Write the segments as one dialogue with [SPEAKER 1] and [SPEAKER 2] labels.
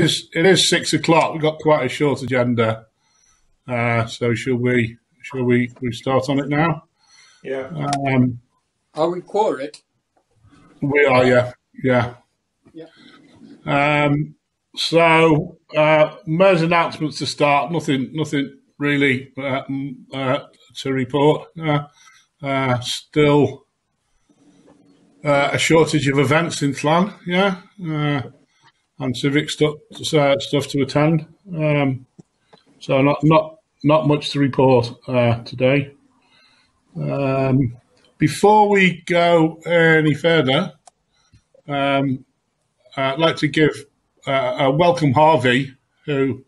[SPEAKER 1] is it is six o'clock. We've got quite a short agenda, uh, so shall we? Shall we? We start on it now.
[SPEAKER 2] Yeah.
[SPEAKER 1] Um,
[SPEAKER 3] I'll record it.
[SPEAKER 1] we are, yeah, yeah.
[SPEAKER 3] Yeah.
[SPEAKER 1] Um, so uh, mayor's announcements to start. Nothing, nothing really uh, uh, to report. Uh, uh, still uh, a shortage of events in Llan, yeah, uh, and civic stuff stuff to attend. Um, so not not not much to report uh, today. Um, before we go any further, um, I'd like to give uh, a welcome Harvey, who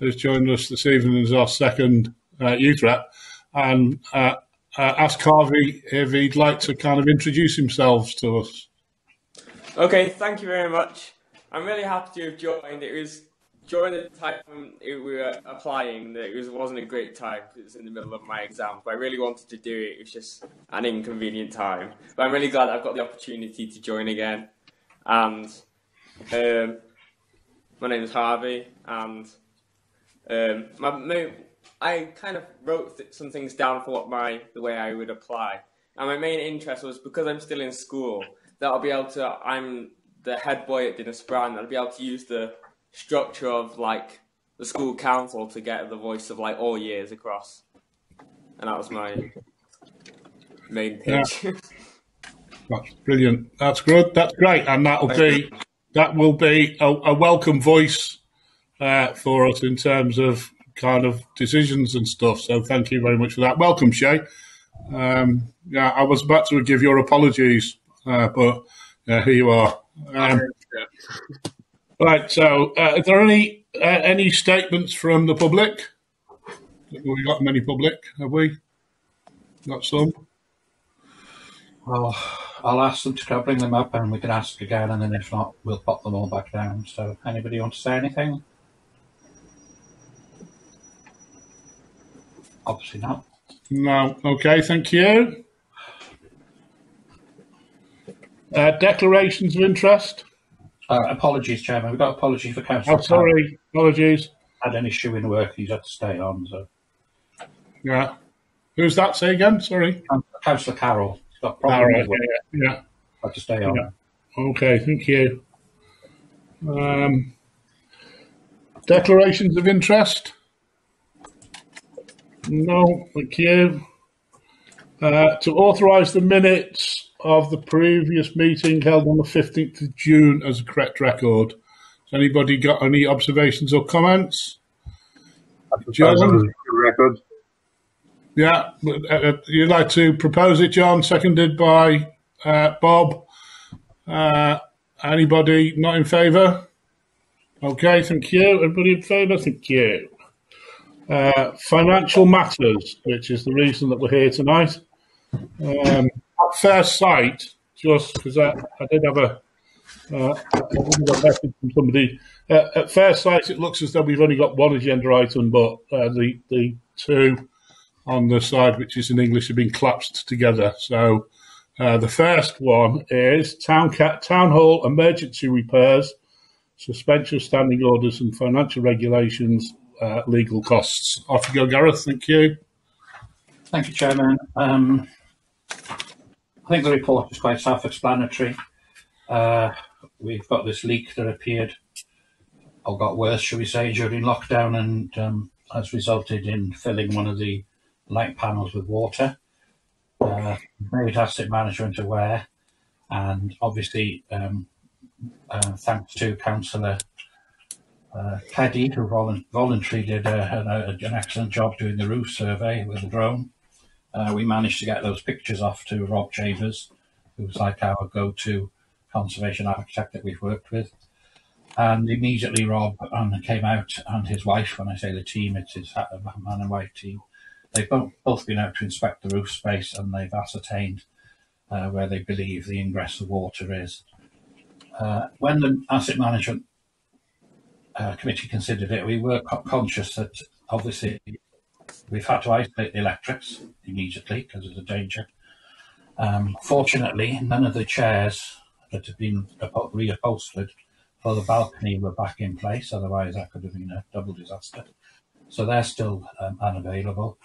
[SPEAKER 1] has joined us this evening as our second uh, youth rep, and uh, uh, ask Harvey if he'd like to kind of introduce himself to us.
[SPEAKER 2] Okay, thank you very much. I'm really happy to have joined. It was during the time we were applying that it was, wasn't a great time because it was in the middle of my exam. But I really wanted to do it. It was just an inconvenient time. But I'm really glad I've got the opportunity to join again. And um, my name is Harvey, and um, my, my, I kind of wrote th- some things down for what my the way I would apply. And my main interest was because I'm still in school that I'll be able to. I'm the head boy at Dinas Bran. I'll be able to use the structure of like the school council to get the voice of like all years across. And that was my main
[SPEAKER 1] Yeah.
[SPEAKER 2] pitch.
[SPEAKER 1] That's brilliant. That's good. That's great, and that'll be that will be a, a welcome voice uh, for us in terms of kind of decisions and stuff. So thank you very much for that. Welcome, Shay. Um, yeah, I was about to give your apologies, uh, but uh, here you are. Um, right. So, uh, are there any uh, any statements from the public? We got many public? Have we got some?
[SPEAKER 4] Well, I'll ask them to go bring them up and we can ask again, and then if not, we'll pop them all back down. So, anybody want to say anything? Obviously not.
[SPEAKER 1] No. Okay, thank you. Uh, declarations of interest.
[SPEAKER 4] Uh, apologies, Chairman. We've got apology for Councillor.
[SPEAKER 1] Oh, sorry. Apologies.
[SPEAKER 4] Had an issue in work. He's had to stay on. So,
[SPEAKER 1] Yeah. Who's that? Say again. Sorry.
[SPEAKER 4] Councillor Carroll. He's got problems
[SPEAKER 1] right. Yeah. yeah.
[SPEAKER 4] Had to stay on.
[SPEAKER 1] Yeah. Okay. Thank you. Um, declarations of interest. No. Thank you. Uh, to authorise the minutes of the previous meeting held on the 15th of June as a correct record. Has anybody got any observations or comments? John?
[SPEAKER 5] record.
[SPEAKER 1] Yeah, uh, uh, you'd like to propose it, John, seconded by uh, Bob. Uh, anybody not in favour? Okay, thank you. Everybody in favour? Thank you. Uh, financial matters, which is the reason that we're here tonight. Um, at first sight, just because I, I did have a, uh, message from somebody. Uh, at first sight, it looks as though we've only got one agenda item, but uh, the the two on the side, which is in English, have been collapsed together. So uh, the first one is town ca- town hall emergency repairs, suspension standing orders, and financial regulations, uh, legal costs. Off you go, Gareth. Thank you.
[SPEAKER 4] Thank you, Chairman. Um, I think the report is quite self-explanatory. Uh, we've got this leak that appeared, or got worse, shall we say, during lockdown, and um, has resulted in filling one of the light panels with water. Uh, made asset management aware, and obviously, um, uh, thanks to Councillor uh, Keddy, who volun- voluntarily did uh, an, uh, an excellent job doing the roof survey with a drone. Uh, we managed to get those pictures off to Rob Chambers, who's like our go-to conservation architect that we've worked with. And immediately Rob um, came out and his wife, when I say the team, it's his man and wife team, they've both, both been out to inspect the roof space and they've ascertained uh, where they believe the ingress of water is. Uh, when the asset management uh, committee considered it, we were co- conscious that obviously we've had to isolate the electrics immediately because of the danger. Um, fortunately, none of the chairs that have been upho- reupholstered for the balcony were back in place, otherwise that could have been a double disaster. So they're still um, unavailable.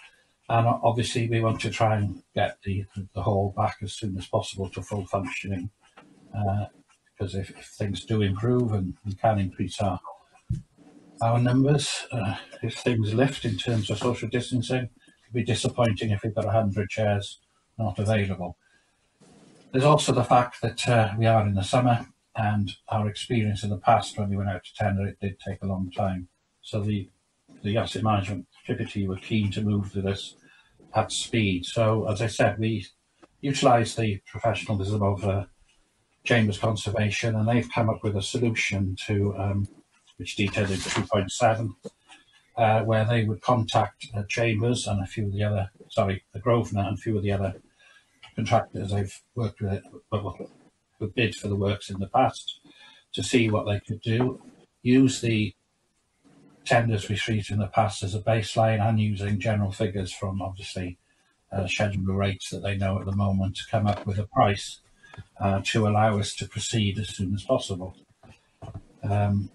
[SPEAKER 4] And obviously we want to try and get the, the hall back as soon as possible to full functioning. Uh, because if, if things do improve and we can increase our our numbers, uh, if things lift in terms of social distancing, it'd be disappointing if we've got 100 chairs not available. There's also the fact that uh, we are in the summer and our experience in the past when we went out to tender, it did take a long time. So the, the asset management activity were keen to move to this at speed. So as I said, we utilised the professionalism of uh, Chambers Conservation and they've come up with a solution to um, which detailed in 2.7 uh, where they would contact uh, Chambers and a few of the other, sorry, the Grosvenor and a few of the other contractors they've worked with, who bid for the works in the past to see what they could do, use the tenders received in the past as a baseline and using general figures from obviously uh, schedule rates that they know at the moment to come up with a price uh, to allow us to proceed as soon as possible. Um,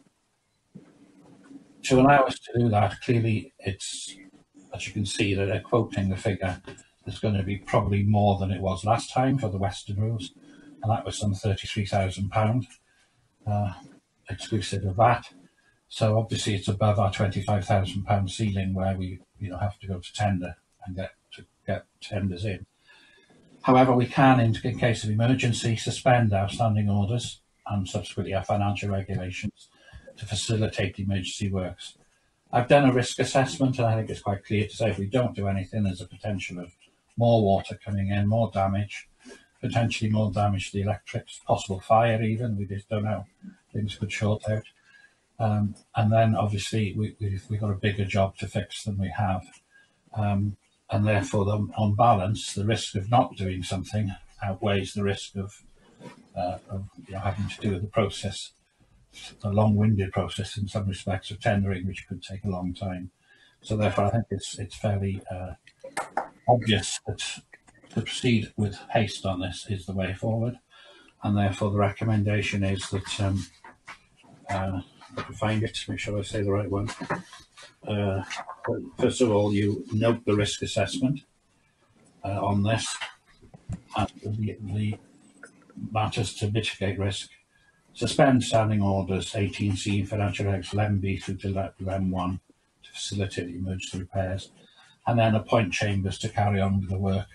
[SPEAKER 4] to allow us to do that, clearly it's, as you can see, that they're quoting the figure that's going to be probably more than it was last time for the Western rules, and that was some £33,000, uh, exclusive of that. So obviously it's above our £25,000 ceiling where we you know, have to go to tender and get to get tenders in. However, we can, in, in case of emergency, suspend our standing orders and subsequently our financial regulations to facilitate emergency works. I've done a risk assessment and I think it's quite clear to say if we don't do anything, there's a potential of more water coming in, more damage, potentially more damage to the electrics, possible fire even, we just don't know, things could short out. Um, and then obviously we, we've, we've got a bigger job to fix than we have. Um, and therefore the, on balance, the risk of not doing something outweighs the risk of, uh, of you know, having to do the process a long-winded process in some respects of tendering, which could take a long time. So therefore, I think it's it's fairly uh, obvious that to proceed with haste on this is the way forward, and therefore the recommendation is that um, uh, find it. Make sure I say the right one. Uh, first of all, you note the risk assessment uh, on this, and the, the matters to mitigate risk Suspend standing orders 18C financial regs 11B through to 11.1 to facilitate emergency repairs, and then appoint chambers to carry on with the work,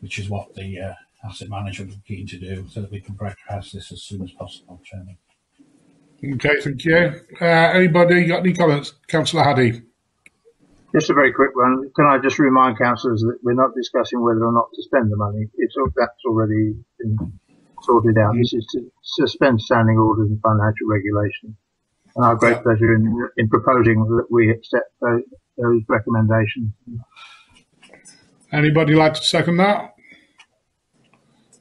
[SPEAKER 4] which is what the uh, asset manager is keen to do, so that we can broadcast this as soon as possible, Chairman.
[SPEAKER 1] Okay, thank you. Uh, anybody got any comments? Councillor Haddy.
[SPEAKER 3] Just a very quick one. Can I just remind councillors that we're not discussing whether or not to spend the money. It's that's already been sorted out. This is to suspend standing orders and financial regulation. And our great yeah. pleasure in, in proposing that we accept those, those recommendations.
[SPEAKER 1] Anybody like to second that?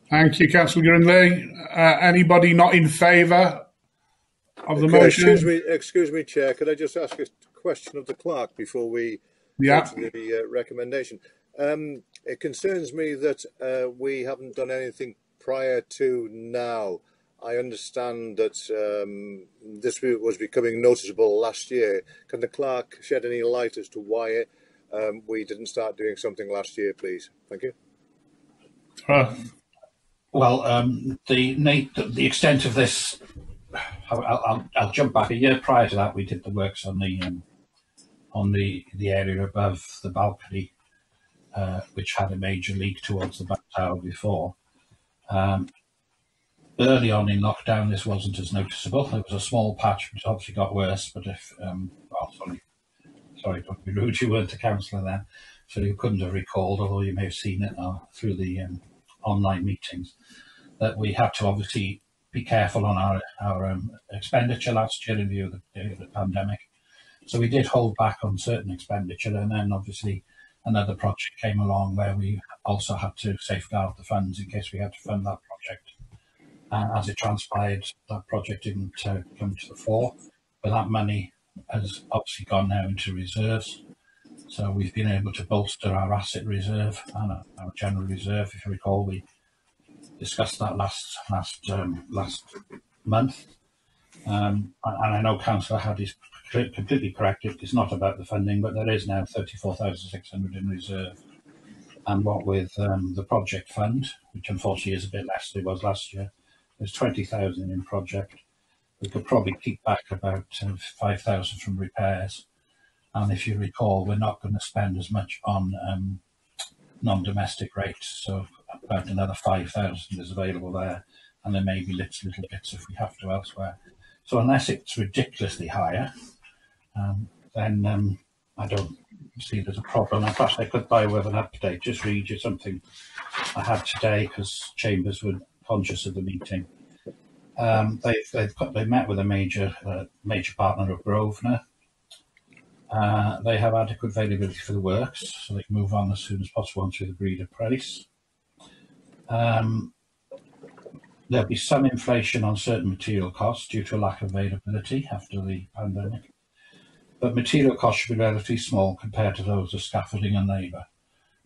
[SPEAKER 1] Thank you, Councillor Grinley. Uh, anybody not in favour of the
[SPEAKER 5] Could,
[SPEAKER 1] motion?
[SPEAKER 5] Excuse me, excuse me, Chair. Could I just ask a question of the clerk before we
[SPEAKER 1] yeah.
[SPEAKER 5] go to the uh, recommendation? Um, it concerns me that uh, we haven't done anything prior to now. I understand that um, this was becoming noticeable last year. Can the clerk shed any light as to why um, we didn't start doing something last year, please? Thank you.
[SPEAKER 1] Uh,
[SPEAKER 4] well, um, the the extent of this, I'll, I'll, I'll, jump back a year prior to that. We did the works on the um, on the the area above the balcony, uh, which had a major leak towards the back tower before. Um, early on in lockdown, this wasn't as noticeable. It was a small patch, which obviously got worse. But if, um, well, sorry, sorry, don't be rude, you weren't a councillor then, so you couldn't have recalled, although you may have seen it uh, through the um, online meetings, that we had to obviously be careful on our our um, expenditure last year in view of the, the pandemic. So we did hold back on certain expenditure, and then obviously another project came along where we also had to safeguard the funds in case we had to fund that project. And as it transpired, that project didn't uh, come to the fore, but that money has obviously gone now into reserves. So we've been able to bolster our asset reserve and our general reserve. If you recall, we discussed that last last um, last month. Um, and I know Councillor Haddy's completely correct. It's not about the funding, but there is now 34,600 in reserve. And what with um, the project fund, which unfortunately is a bit less than it was last year, there's 20,000 in project. We could probably keep back about uh, 5,000 from repairs. And if you recall, we're not going to spend as much on um, non-domestic rates. So about another 5,000 is available there. And there may be little, little bits if we have to elsewhere. So unless it's ridiculously higher, um, then um, I don't see there's a problem. In fact, I could buy with an update, just read you something I had today because Chambers were conscious of the meeting. Um, they've, they've, they met with a major uh, major partner of Grosvenor. Uh, they have adequate availability for the works, so they can move on as soon as possible once we've agreed a price. Um, there'll be some inflation on certain material costs due to a lack of availability after the pandemic but material costs should be relatively small compared to those of scaffolding and labour.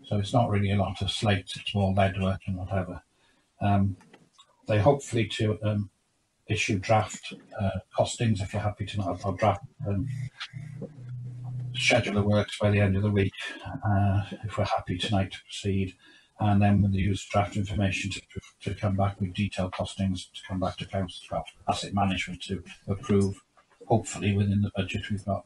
[SPEAKER 4] So it's not really a lot of slate, it's more lead work and whatever. Um, they hopefully to um, issue draft uh, costings if you're happy to not have draft um, schedule of works by the end of the week uh, if we're happy tonight to proceed and then we'll use draft information to, to come back with detailed costings to come back to council asset management to approve hopefully within the budget we've got.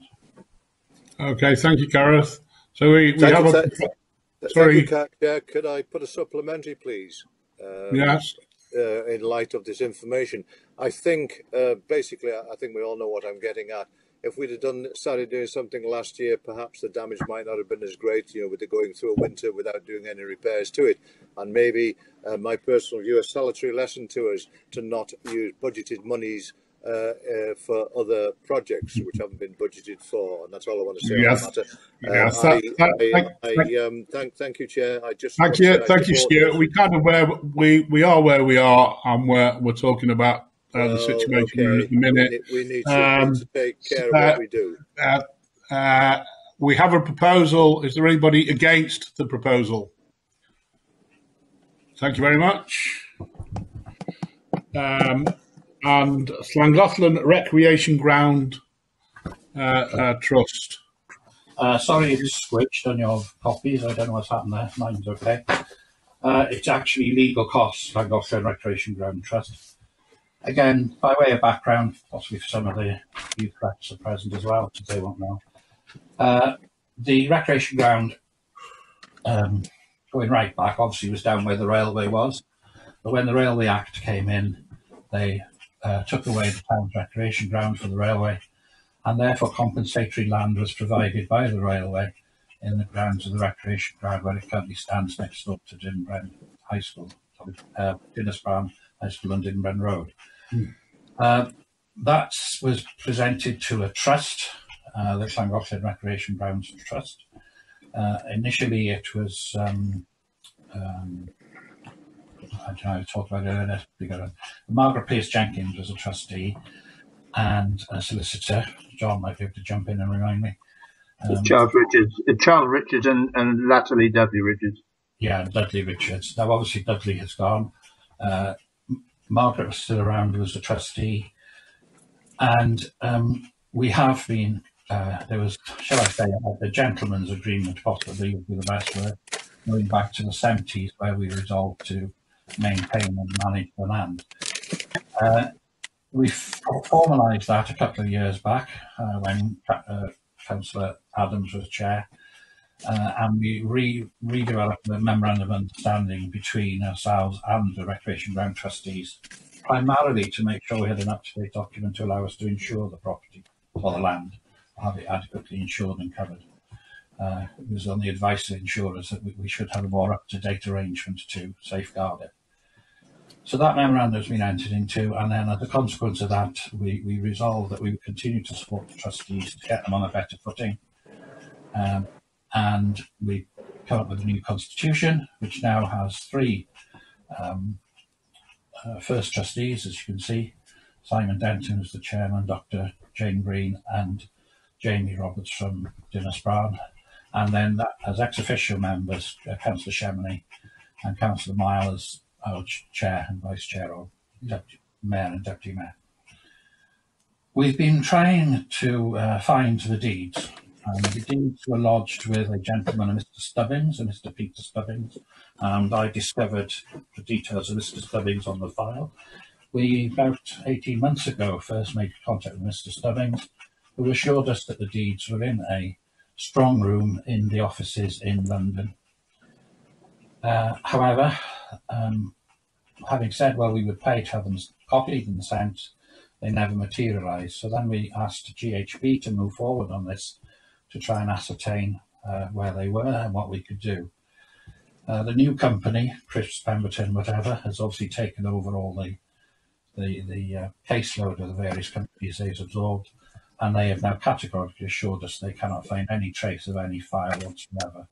[SPEAKER 1] Okay, thank you, Gareth. So we, we
[SPEAKER 5] Thank
[SPEAKER 1] have
[SPEAKER 5] you,
[SPEAKER 1] a,
[SPEAKER 5] thank-
[SPEAKER 1] sorry.
[SPEAKER 5] Thank you. Could I put a supplementary, please? Um,
[SPEAKER 1] yes,
[SPEAKER 5] uh, in light of this information. I think, uh, basically, I think we all know what I'm getting at. If we'd have done started doing something last year, perhaps the damage might not have been as great. You know, with it going through a winter without doing any repairs to it, and maybe uh, my personal view, a salutary lesson to us to not use budgeted monies. Uh, uh, for other projects which haven't been budgeted for, and that's all I want to say
[SPEAKER 1] Yes.
[SPEAKER 5] on that matter.
[SPEAKER 1] yes.
[SPEAKER 5] Uh,
[SPEAKER 1] that- that-
[SPEAKER 5] I,
[SPEAKER 1] thank-
[SPEAKER 5] I, I, um, thank, thank you, Chair. I just
[SPEAKER 1] Thank you, thank you, Stuart. We kind of where we we are where we are, and we're we're talking about uh, the
[SPEAKER 5] Oh,
[SPEAKER 1] situation we're
[SPEAKER 5] okay.
[SPEAKER 1] at the minute.
[SPEAKER 5] We need, we need to,
[SPEAKER 1] Um,
[SPEAKER 5] to take care of
[SPEAKER 1] uh,
[SPEAKER 5] what we do.
[SPEAKER 1] Uh, uh, we have a proposal. Is there anybody against the proposal? Thank you very much. Um, and Llangollen Recreation Ground uh, uh, Trust.
[SPEAKER 4] Uh, sorry, it's switched on your copies. I don't know what's happened there. Mine's okay. Uh, it's actually legal costs, Gosford Recreation Ground Trust. Again, by way of background, possibly for some of the youth reps are present as well, because they won't know. Uh, the recreation ground, um, going right back, obviously was down where the railway was. But when the Railway Act came in, they uh, took away the town's recreation ground for the railway and therefore compensatory land was provided by the railway in the grounds of the recreation ground where it currently stands next door to Dinbren High School, uh, Dinas Bran High School Dinbren Road. Uh, that was presented to a trust, uh, the Llangollen Recreation Grounds Trust. Uh, initially, it was um, um, I don't know, I talked about earlier. We got Margaret Pierce Jenkins was a trustee and a solicitor. John might be able to jump in and remind me. Um,
[SPEAKER 3] Charles Richards, uh, Charles Richards, and, and latterly Dudley Richards.
[SPEAKER 4] yeah, Dudley Richards. Now, obviously, Dudley has gone. Uh, Margaret was still around, was a trustee. And um, we have been, uh, there was, shall I say, a, a gentleman's agreement, possibly would be the best word, going back to the 70s, where we resolved to maintain and manage the land. Uh, we formalised that a couple of years back uh, when uh, Councillor Adams was chair, uh, and we re- redeveloped the memorandum of understanding between ourselves and the recreation ground trustees, primarily to make sure we had an up-to-date document to allow us to insure the property or the land, have it adequately insured and covered. Uh, it was on the advice of insurers that we, we should have a more up-to-date arrangement to safeguard it. So that memorandum has been entered into, and then as a consequence of that, we, we resolved that we would continue to support the trustees to get them on a better footing. Um, and we come up with a new constitution, which now has three um, uh, first trustees, as you can see. Simon Denton is the chairman, Dr. Jane Green, and Jamie Roberts from brown. And then that has ex officio members, uh, Councillor Shemini and Councillor Miles, our chair and vice chair, or deputy mayor and deputy mayor. We've been trying to uh, find the deeds. Um, the deeds were lodged with a gentleman, Mr. Stubbings, and Mr. Peter Stubbings, and I discovered the details of Mr. Stubbings on the file. We, about 18 months ago, first made contact with Mr. Stubbings, who assured us that the deeds were in a strong room in the offices in London. Uh, however, um, having said, well, we would pay to have them copied and sent, they never materialised. So then we asked GHB to move forward on this to try and ascertain uh, where they were and what we could do. Uh, the new company, Chris Pemberton, whatever, has obviously taken over all the the, the uh, caseload of the various companies they've absorbed, and they have now categorically assured us they cannot find any trace of any file whatsoever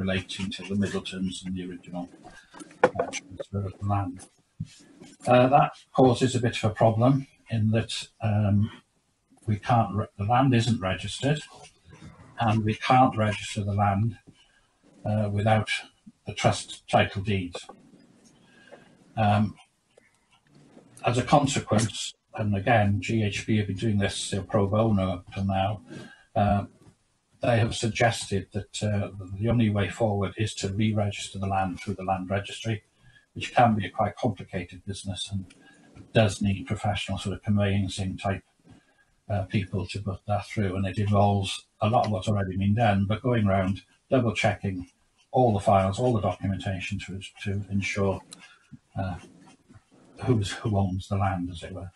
[SPEAKER 4] relating to the Middletons and the original uh, transfer of land. Uh, that causes a bit of a problem in that um, we can't, the land isn't registered, and we can't register the land uh, without the trust title deeds. Um, as a consequence, and again, GHB have been doing this pro bono up to now, uh, they have suggested that uh, the only way forward is to re-register the land through the land registry, which can be a quite complicated business and does need professional sort of conveyancing type uh, people to put that through. And it involves a lot of what's already been done, but going around double checking all the files, all the documentation to to ensure uh, who's who owns the land, as it were.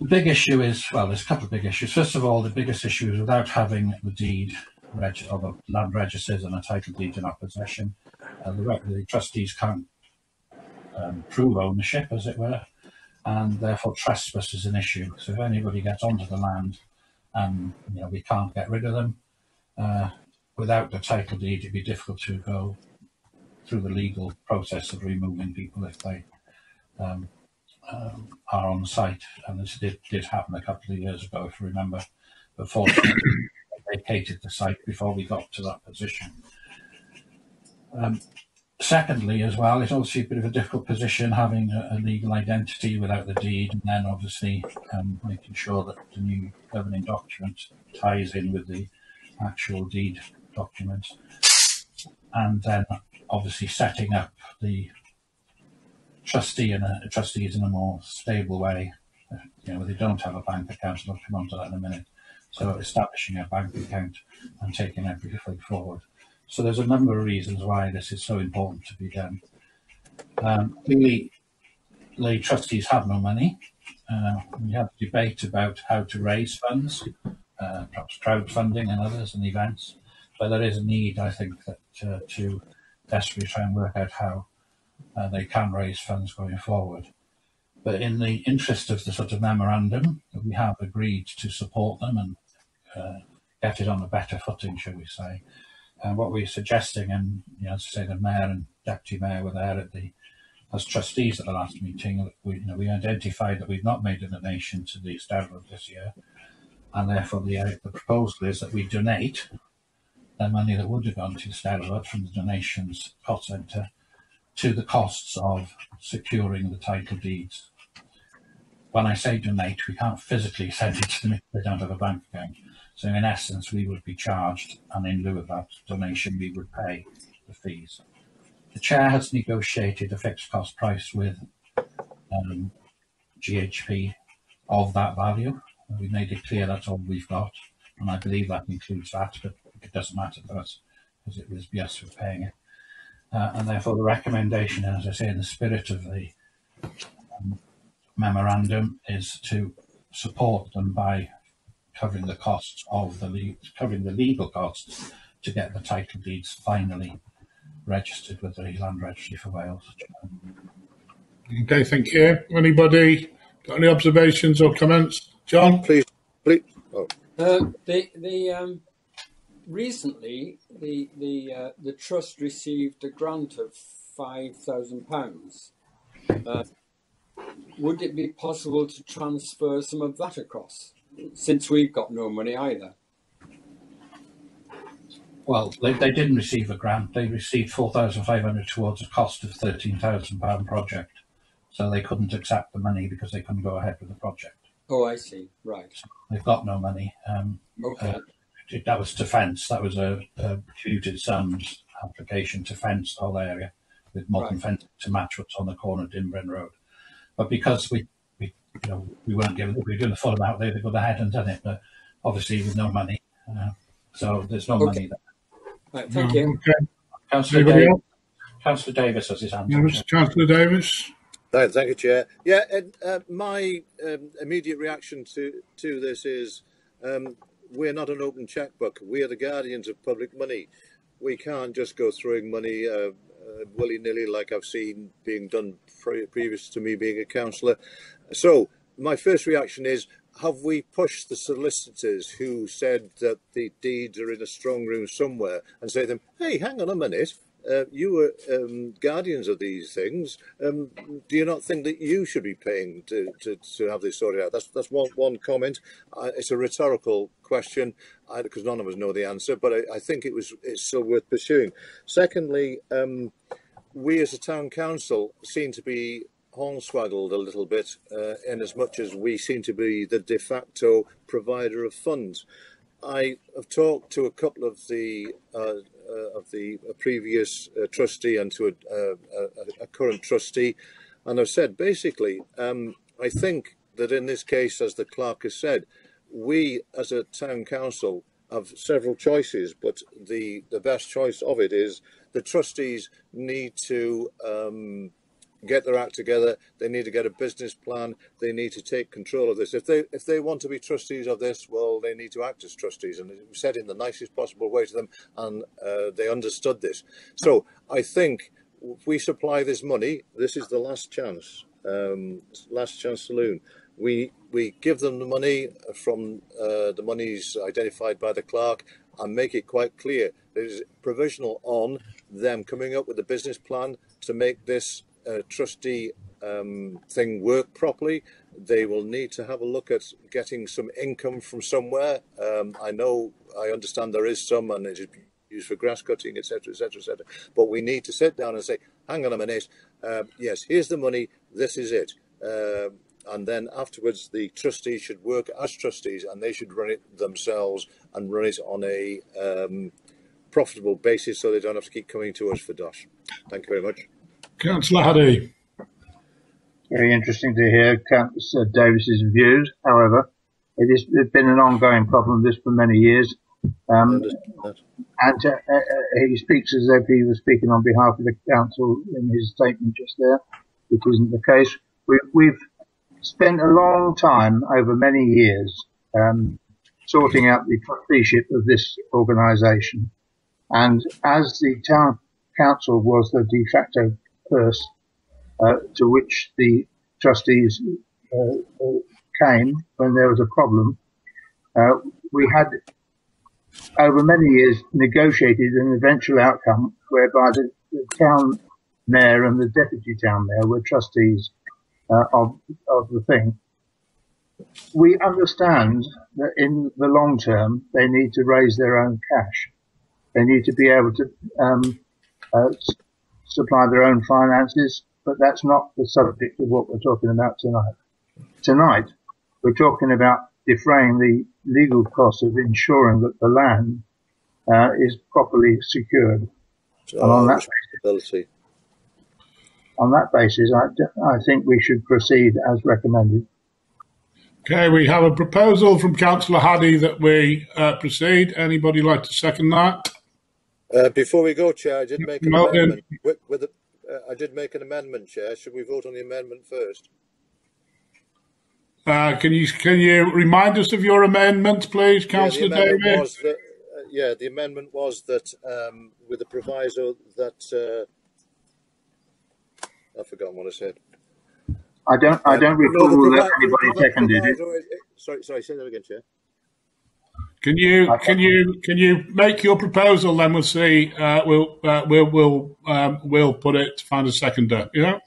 [SPEAKER 4] The big issue is well, there's a couple of big issues. First of all, the biggest issue is without having the deed reg- of the land registers and a title deed in our possession, uh, the, the trustees can't um, prove ownership, as it were, and therefore trespass is an issue. So if anybody gets onto the land and you know we can't get rid of them, uh, without the title deed, it'd be difficult to go through the legal process of removing people if they um, um, are on site. And this did, did happen a couple of years ago, if you remember. But fortunately, they vacated the site before we got to that position. Um, secondly, as well, it's obviously a bit of a difficult position having a, a legal identity without the deed, and then obviously um, making sure that the new governing document ties in with the actual deed documents, and then obviously setting up the trustee and a, trustee is in a more stable way. You know, they don't have a bank account, and I'll come on to that in a minute. So establishing a bank account and taking everything forward. So there's a number of reasons why this is so important to be done. Um, clearly, the trustees have no money. Uh, we have a debate about how to raise funds, uh, perhaps crowdfunding and others and events. But there is a need, I think, that uh, to desperately try and work out how uh, they can raise funds going forward. But in the interest of the sort of memorandum, we have agreed to support them and uh, get it on a better footing, shall we say. And what we're suggesting, and you know, as I say, the mayor and deputy mayor were there at the as trustees at the last meeting. We, you know, we identified that we've not made a donation to the establishment this year, and therefore the, uh, the proposal is that we donate the money that would have gone to Stellarwood from the donations cost centre to the costs of securing the title deeds. When I say donate, we can't physically send it to them if they don't have a bank account. So in essence, we would be charged, and in lieu of that donation, we would pay the fees. The chair has negotiated a fixed cost price with um, GHB of that value. We made it clear that's all we've got, and I believe that includes that, but it doesn't matter to us because it was yes for paying it. Uh, and therefore the recommendation, as I say, in the spirit of the um, memorandum, is to support them by covering the costs of the le- covering the legal costs to get the title deeds finally registered with the Land Registry for Wales.
[SPEAKER 1] Okay, thank you. Anybody got any observations or comments? John?
[SPEAKER 5] Please, please. Oh,
[SPEAKER 6] Uh, the the um, recently the the uh, the trust received a grant of five thousand pounds. Uh, would it be possible to transfer some of that across, since we've got no money either?
[SPEAKER 4] Well, they, they didn't receive a grant. They received four thousand five hundred towards a cost of thirteen thousand pound project, so they couldn't accept the money because they couldn't go ahead with the project.
[SPEAKER 6] Oh, I see. Right.
[SPEAKER 4] They've got no money. Um,
[SPEAKER 6] Okay.
[SPEAKER 4] uh, that was to fence. That was a, a Puget Sums application to fence the whole area with modern
[SPEAKER 6] Right.
[SPEAKER 4] fencing to match what's on the corner of Dinbren Road. But because we, we, you know, we weren't given, we were doing the full amount, they'd gone ahead and done it. But obviously with no money, uh, so there's no
[SPEAKER 6] Okay.
[SPEAKER 4] money there.
[SPEAKER 6] Right. Thank you.
[SPEAKER 1] Okay.
[SPEAKER 4] Councillor
[SPEAKER 1] Anybody
[SPEAKER 4] Davis. Councillor Davis has his hand.
[SPEAKER 1] Yes. Councillor Davis.
[SPEAKER 5] Thank, thank you, Chair. Yeah, and, uh, my um, immediate reaction to, to this is um, we're not an open checkbook. We are the guardians of public money. We can't just go throwing money uh, uh, willy nilly like I've seen being done pre- previous to me being a councillor. So, my first reaction is have we pushed the solicitors who said that the deeds are in a strong room somewhere and say to them, hey, hang on a minute, uh, you were um, guardians of these things. Um, do you not think that you should be paying to, to, to have this sorted out? That's that's one one comment. Uh, it's a rhetorical question because none of us know the answer, but I, I think it was it's still worth pursuing. Secondly, um, we as a town council seem to be hornswaggled a little bit uh, in as much as we seem to be the de facto provider of funds. I have talked to a couple of the uh, uh, of the previous uh, trustee and to a, a, a, current trustee, and I've said basically, um, I think that in this case, as the clerk has said, we as a town council have several choices, but the the best choice of it is the trustees need to. Um, get their act together. They need to get a business plan. They need to take control of this. If they if they want to be trustees of this, well, they need to act as trustees, and said in the nicest possible way to them, and uh, they understood this. So I think if we supply this money, this is the last chance, um, last chance saloon. We we give them the money from uh, the monies identified by the clerk and make it quite clear it is provisional on them coming up with a business plan to make this uh, trustee um, thing work properly, they will need to have a look at getting some income from somewhere. Um, I know, I understand there is some, and it is used for grass cutting, etc., etc., etc. But we need to sit down and say, hang on a minute, uh, yes, here's the money, this is it. Uh, and then afterwards, the trustees should work as trustees, and they should run it themselves and run it on a um, profitable basis, so they don't have to keep coming to us for dosh. Thank you very much.
[SPEAKER 1] Councillor Haddy.
[SPEAKER 3] Very interesting to hear Councillor Davis's views. However, it has been an ongoing problem this for many years. Um, and uh, uh, he speaks as if he was speaking on behalf of the council in his statement just there, which isn't the case. We, we've spent a long time over many years um, sorting out the trusteeship of this organisation, and as the town council was the de facto purse uh, to which the trustees uh, came when there was a problem, uh, we had over many years negotiated an eventual outcome whereby the, the town mayor and the deputy town mayor were trustees uh, of of the thing. We understand that in the long term they need to raise their own cash. They need to be able to um, uh, supply their own finances, but that's not the subject of what we're talking about tonight. Tonight, we're talking about defraying the legal costs of ensuring that the land uh, is properly secured.
[SPEAKER 5] So,
[SPEAKER 3] And on that,
[SPEAKER 5] responsibility.
[SPEAKER 3] on that basis, I, I think we should proceed as recommended.
[SPEAKER 1] Okay, we have a proposal from Councillor Haddy that we uh, proceed. Anybody like to second that?
[SPEAKER 5] Uh, before we go, Chair, I did make an
[SPEAKER 1] No, then-
[SPEAKER 5] amendment. With, with the, uh, I did make an amendment, Chair. Should we vote on the amendment first?
[SPEAKER 1] Uh, can you can you remind us of your amendment, please, Councillor
[SPEAKER 5] yeah, the amendment
[SPEAKER 1] David?
[SPEAKER 5] was that, uh, yeah, the amendment was that um, with the proviso that uh, I've forgotten what I said.
[SPEAKER 3] I don't, I
[SPEAKER 5] Um,
[SPEAKER 3] don't
[SPEAKER 5] no, the
[SPEAKER 3] recall that
[SPEAKER 5] provi-
[SPEAKER 3] anybody
[SPEAKER 5] the
[SPEAKER 3] seconded it.
[SPEAKER 5] uh, Sorry, sorry, say that again, Chair.
[SPEAKER 1] Can you can you can you make your proposal? Then we'll see. Uh, we'll uh, we'll we'll um, we'll put it to find a seconder. Yeah.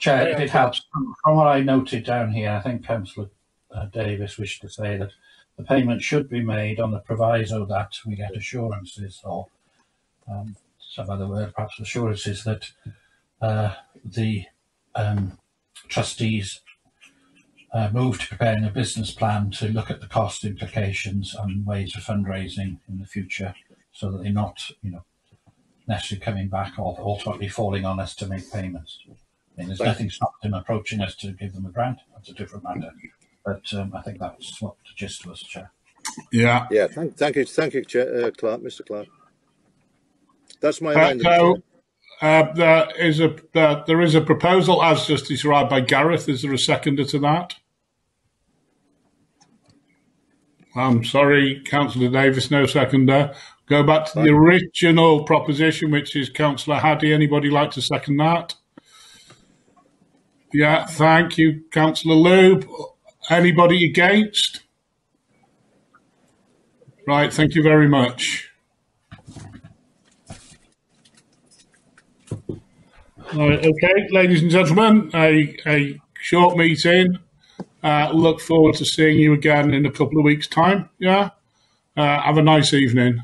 [SPEAKER 4] Chair, if it helps, from from what I noted down here, I think Councillor uh, Davis wished to say that the payment should be made on the proviso that we get assurances or um, some other word, perhaps assurances that uh, the um, trustees uh, move to preparing a business plan to look at the cost implications and ways of fundraising in the future so that they're not, you know, necessarily coming back or ultimately falling on us to make payments. I mean, there's
[SPEAKER 5] Thank
[SPEAKER 4] nothing stopping them approaching us to give them a grant. That's a different matter. But um, I think that's what the gist was, Chair.
[SPEAKER 1] Yeah.
[SPEAKER 5] Yeah, thank, thank you, thank you, Chair, uh, clerk, Mr. Clerk. That's my
[SPEAKER 1] Uh,
[SPEAKER 5] amendment.
[SPEAKER 1] so, uh, there is a uh, there is a proposal as just described by Gareth. Is there a seconder to that? I'm sorry, Councillor Davis, no seconder. Go back to the original proposition, which is Councillor Haddy. Anybody like to second that? Yeah, thank you, Councillor Lube. Anybody against? Right, thank you very much. Right, okay, ladies and gentlemen, a, a short meeting. Uh, look forward to seeing you again in a couple of weeks' time. Yeah. Uh, have a nice evening.